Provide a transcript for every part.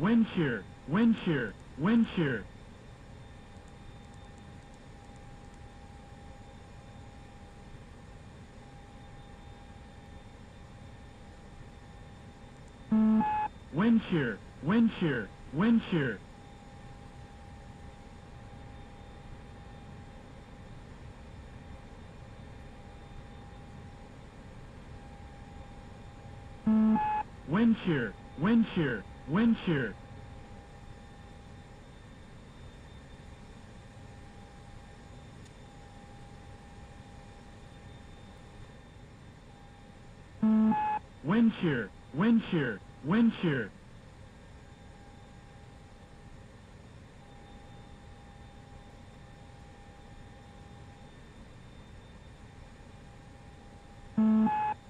wind shear, wind shear, wind shear. Wind shear, wind shear, wind shear. Wind shear, wind shear, wind shear. Wind shear, wind shear, wind shear.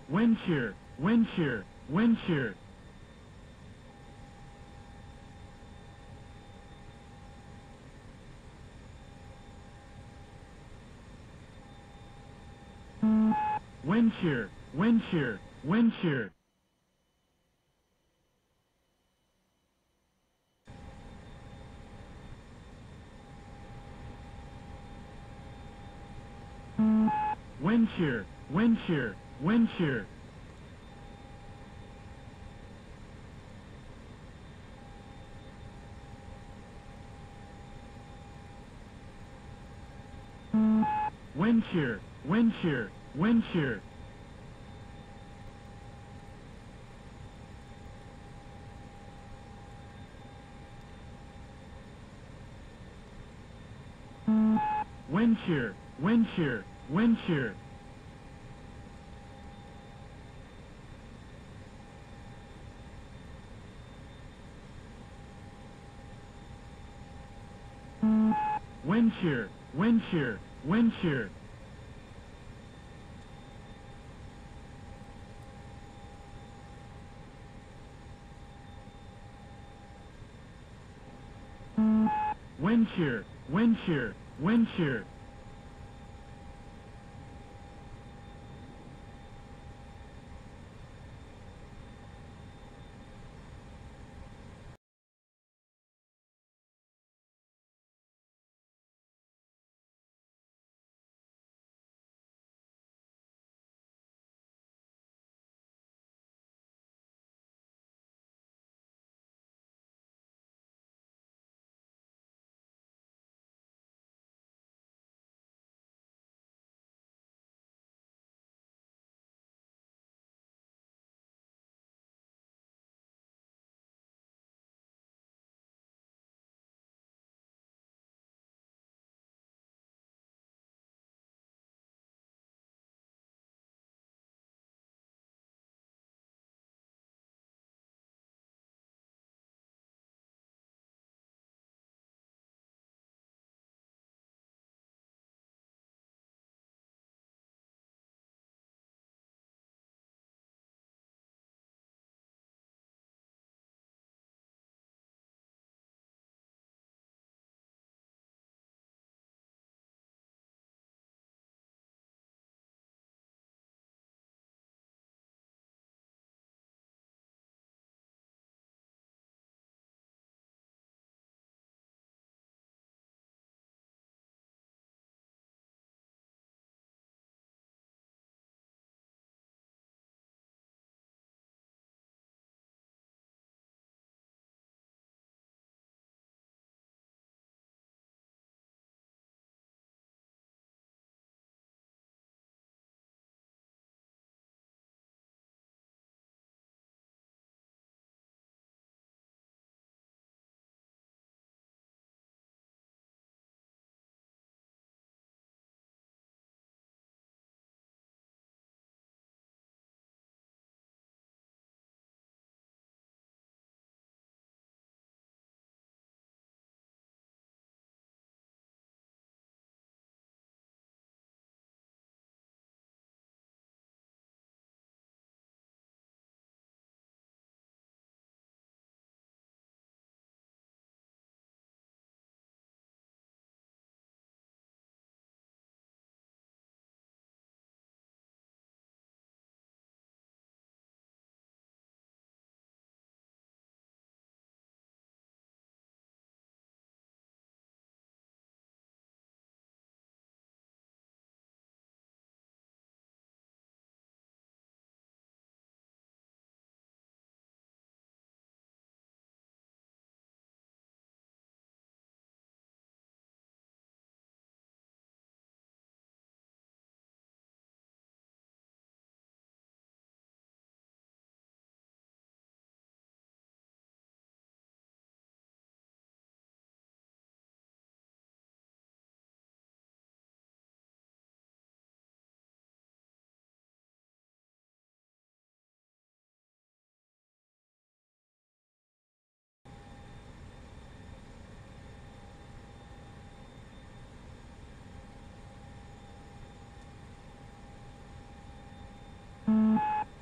Wind shear, wind shear, wind shear. Wind shear, wind shear, wind shear. Wind shear, wind shear, wind shear. Wind shear, wind shear, wind shear. Wind shear, wind shear, wind shear. Wind shear, wind shear, wind shear. Wind shear, wind shear, wind shear.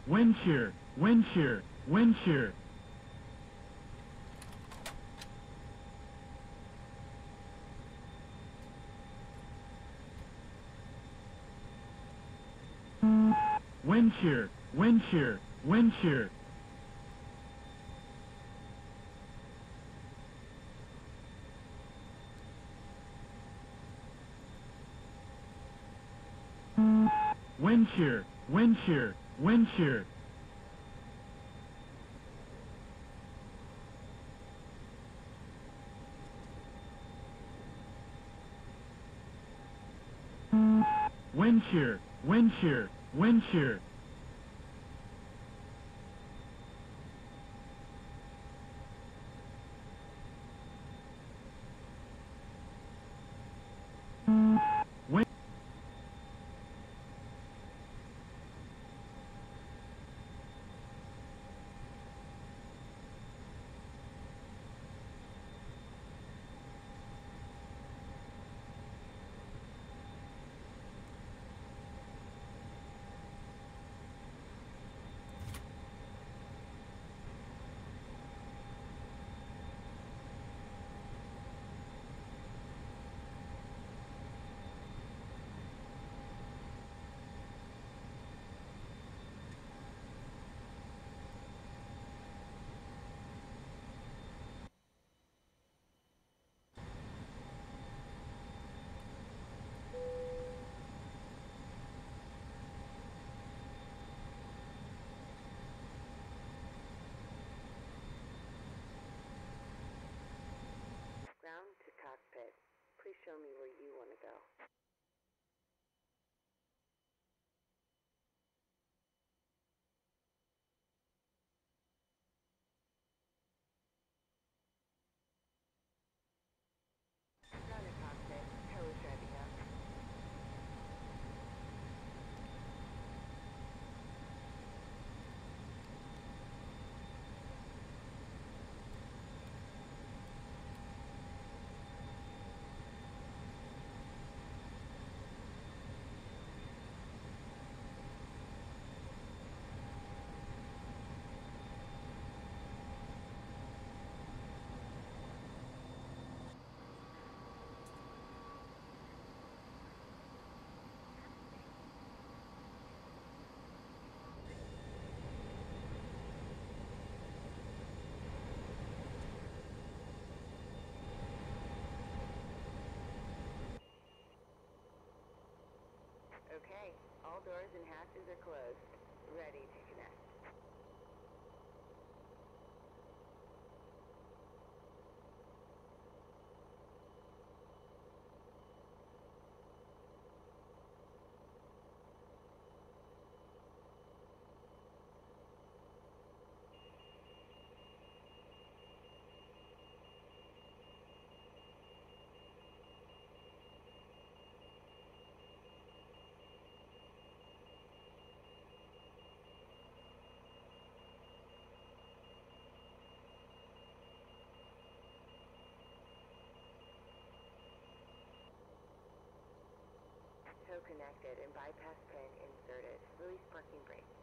Wind shear, wind shear, wind shear. Wind shear, wind shear, wind shear. Wind shear, wind shear, wind shear. Wind shear, wind shear, wind shear. Doors are closed. Connected and bypass pin inserted. Release parking brake.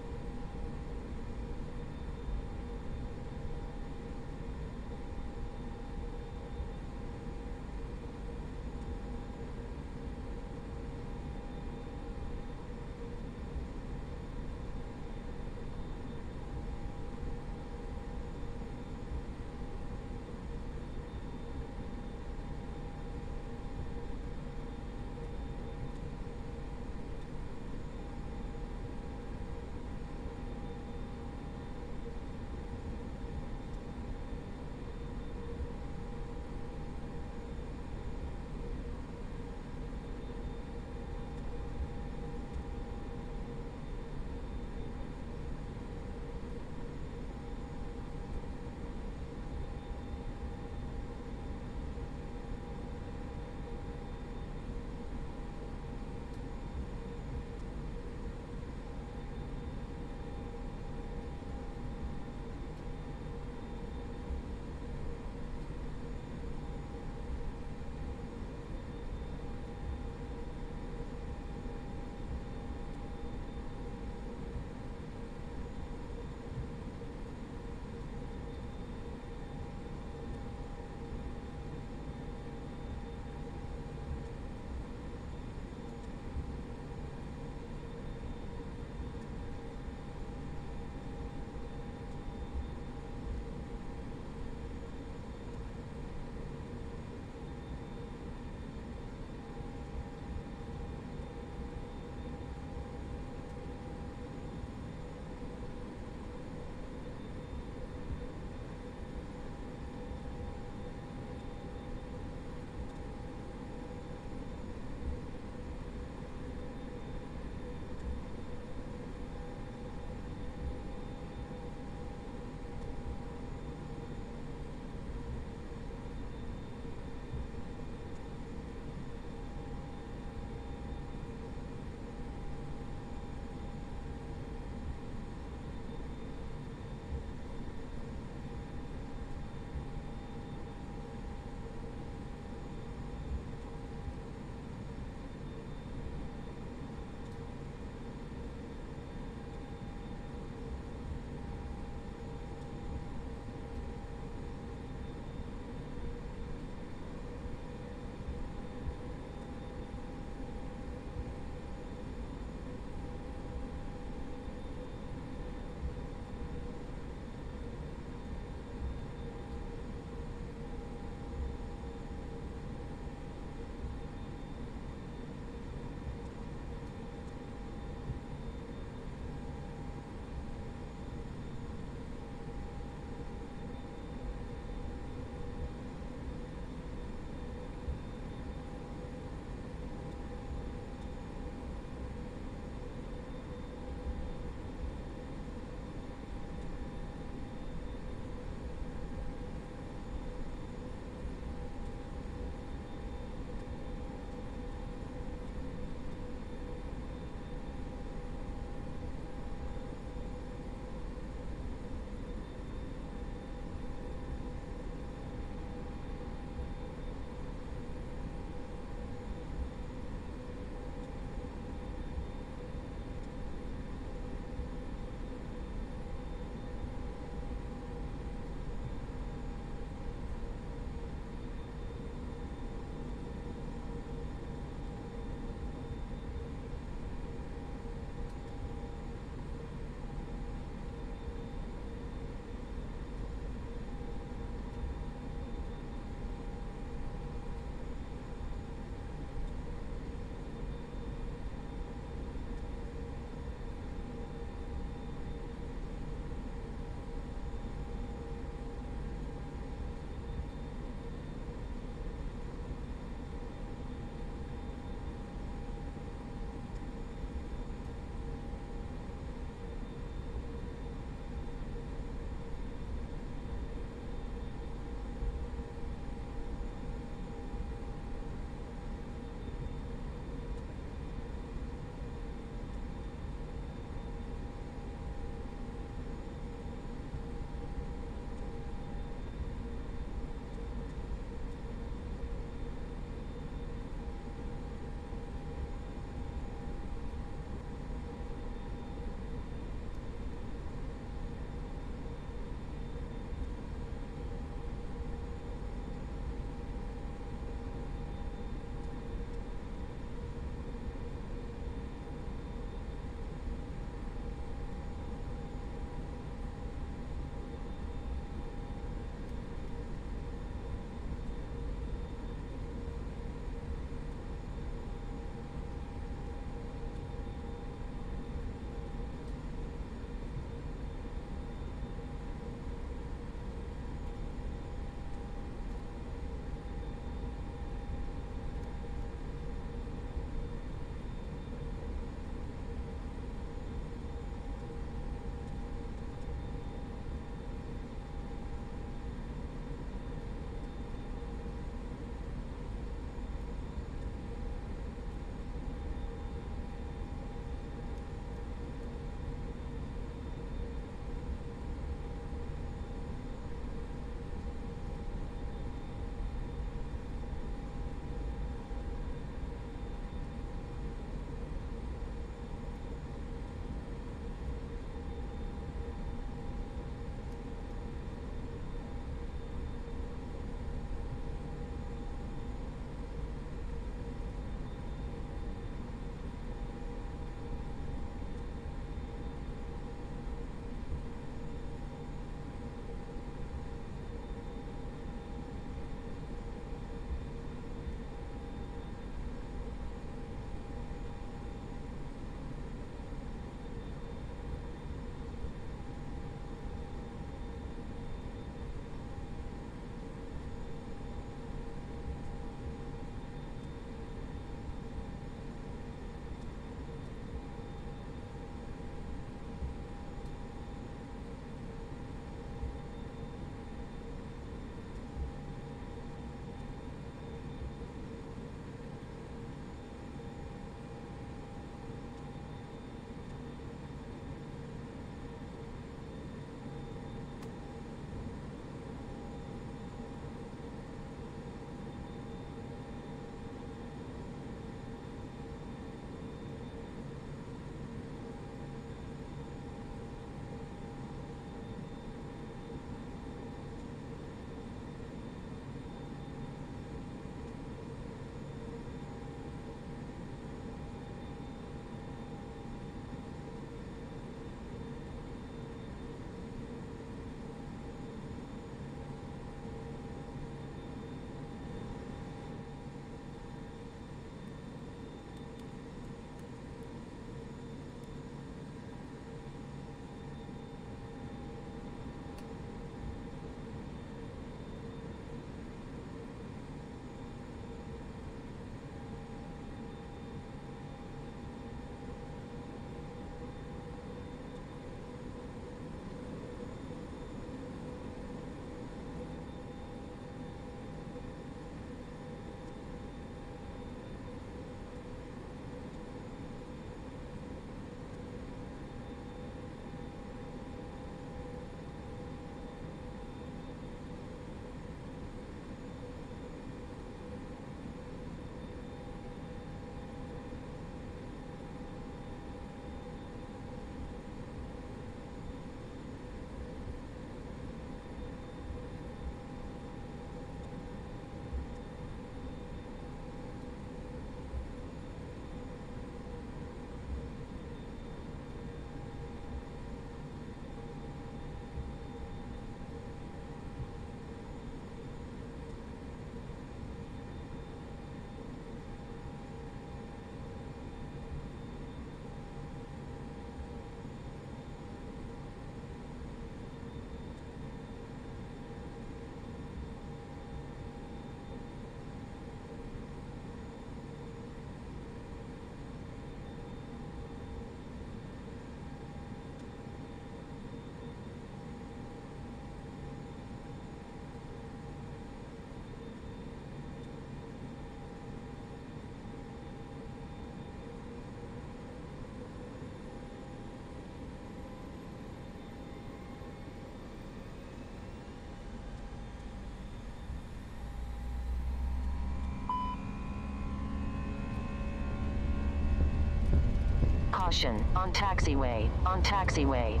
Caution, on taxiway, on taxiway.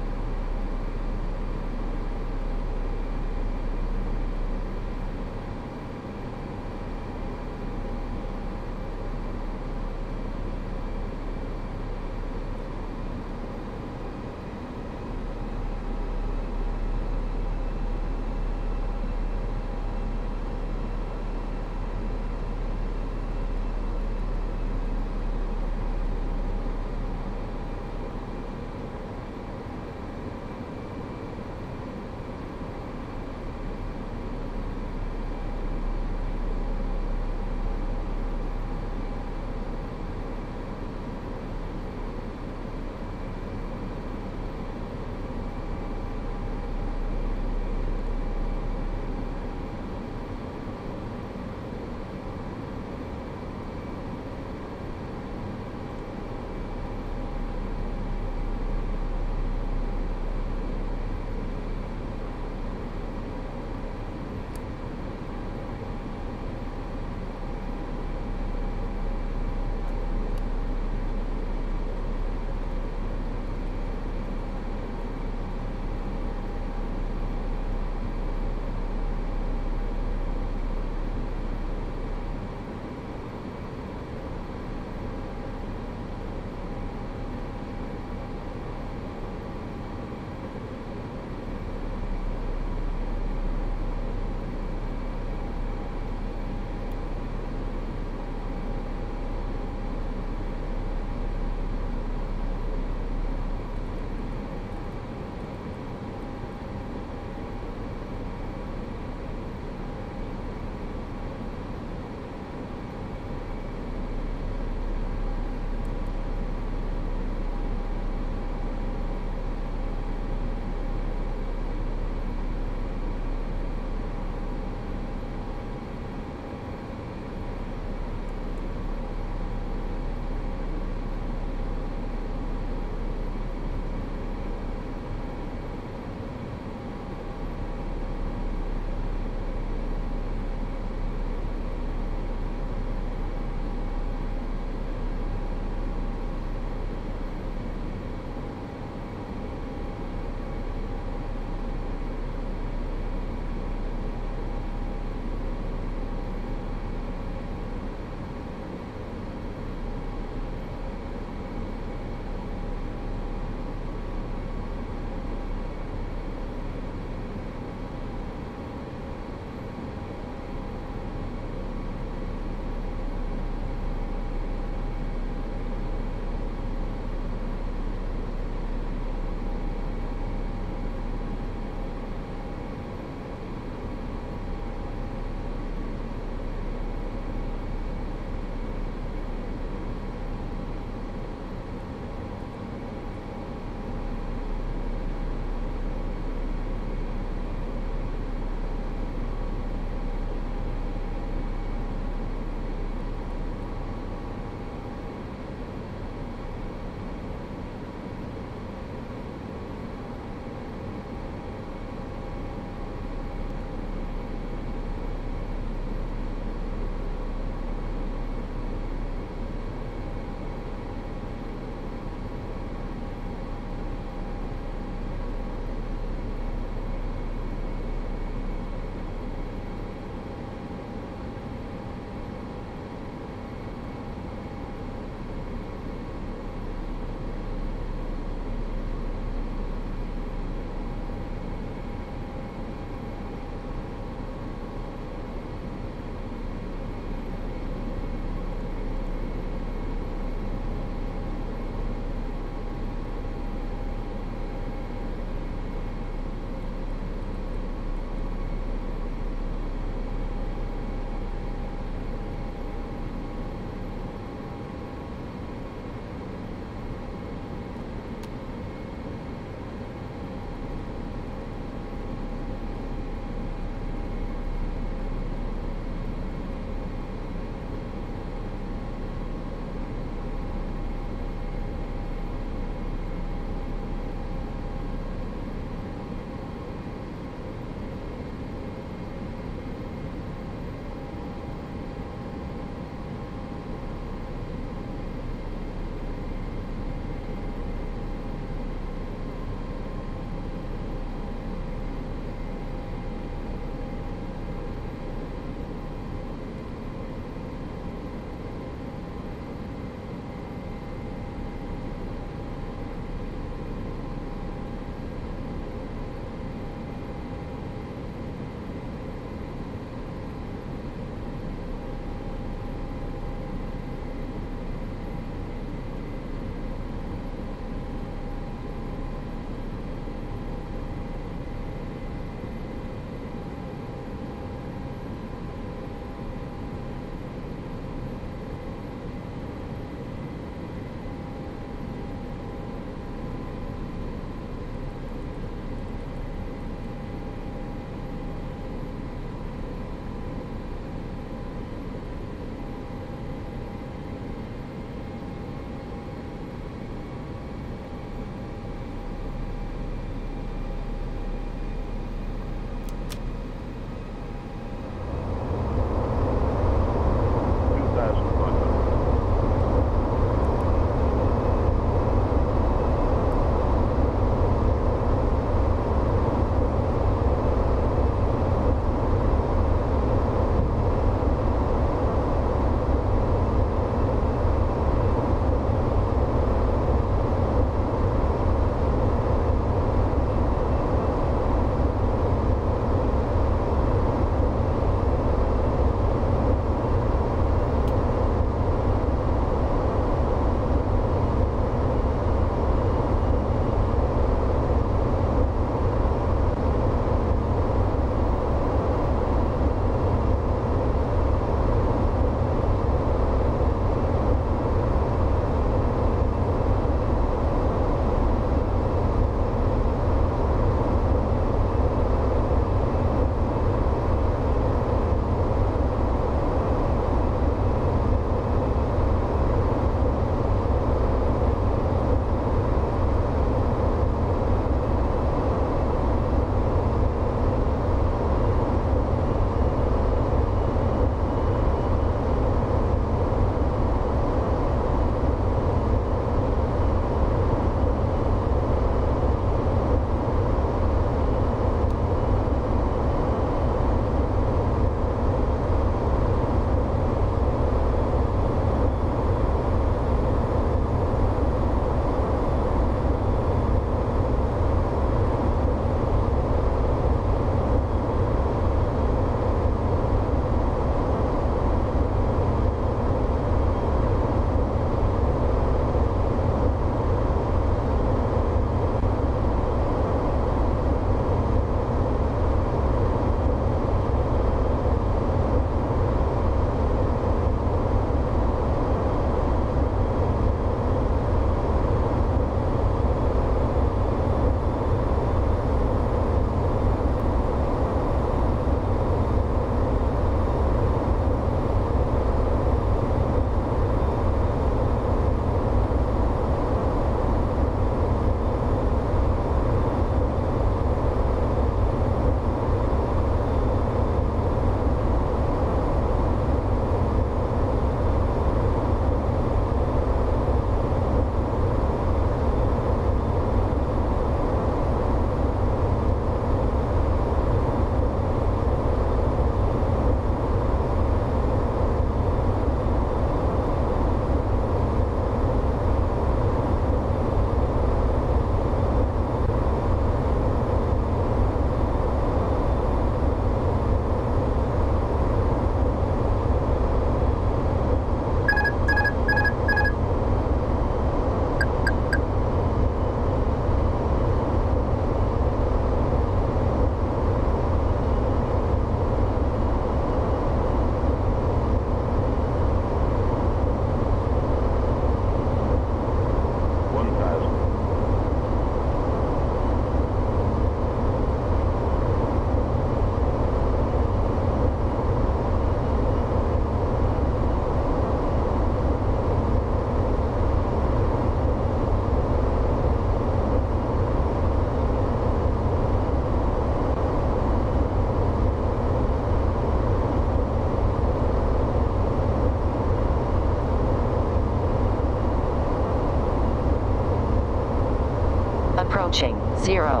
Approaching. 0, 5 left.